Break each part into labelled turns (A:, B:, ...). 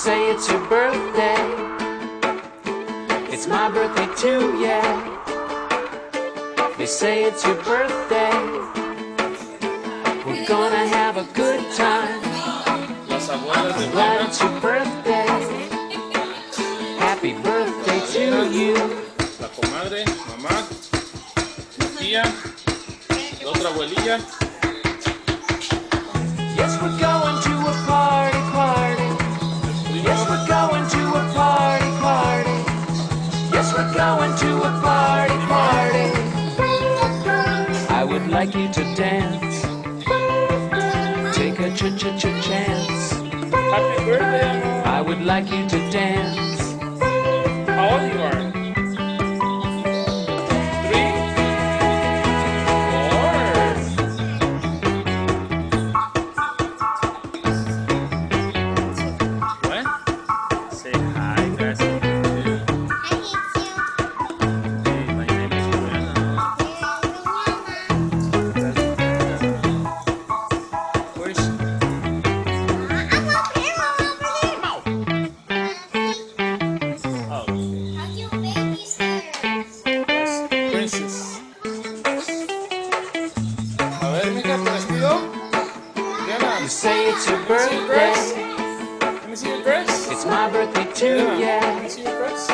A: say it's your birthday. It's my birthday too, yeah. They say it's your birthday. We're gonna have a good time.
B: De
A: Glad it's your birthday. Happy birthday to you.
B: La comadre, mamá, tía, la otra abuelilla.
A: Yes, we're going like you to dance. Take a ch ch ch chance.
B: Happy birthday.
A: I would like you to dance. Too, yeah.
B: me see your dress.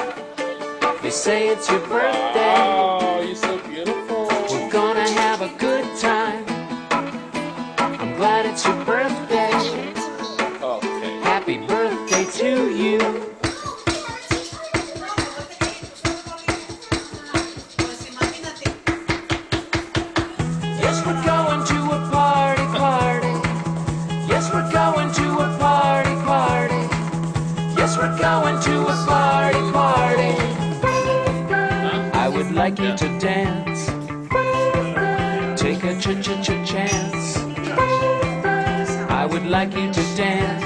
A: They say it's your birthday.
B: Wow, you're so beautiful.
A: We're gonna have a good time. I'm glad it's your birthday.
B: Okay.
A: Happy birthday to you. Yes, we're going to a party, party. Yes, we're going to a party, party. Yes, we're going to a party, party. I would like you to dance. Take a ch ch ch chance. I would like you to dance.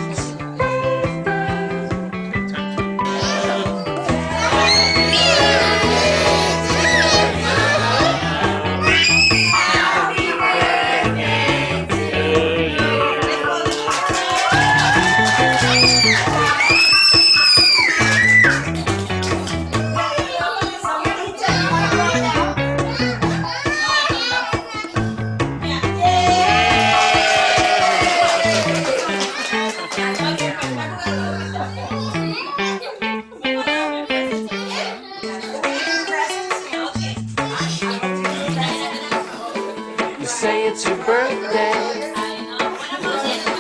A: Say it's your birthday.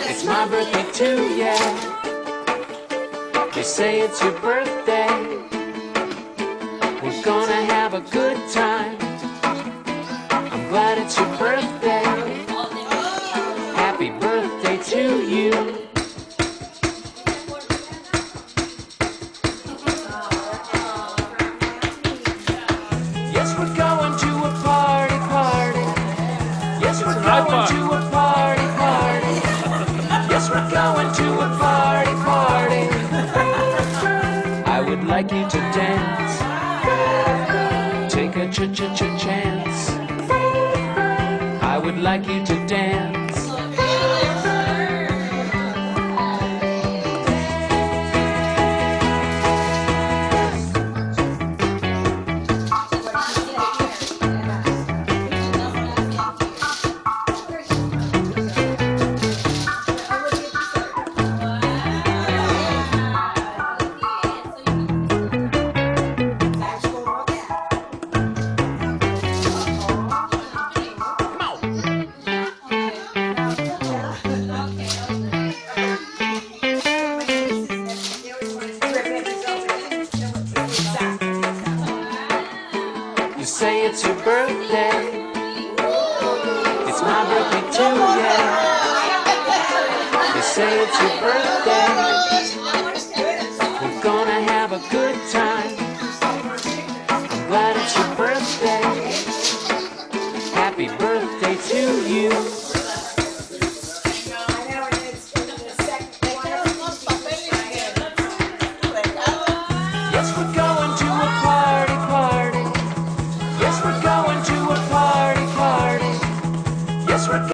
A: It's my birthday too, yeah. They say it's your birthday. We're gonna have a good time. I'm glad it's your birthday. Happy birthday to you. Like you to dance. Take a ch ch ch chance. I would like you to dance. Say it's your birthday. It's my birthday too, yeah. You say it's your birthday.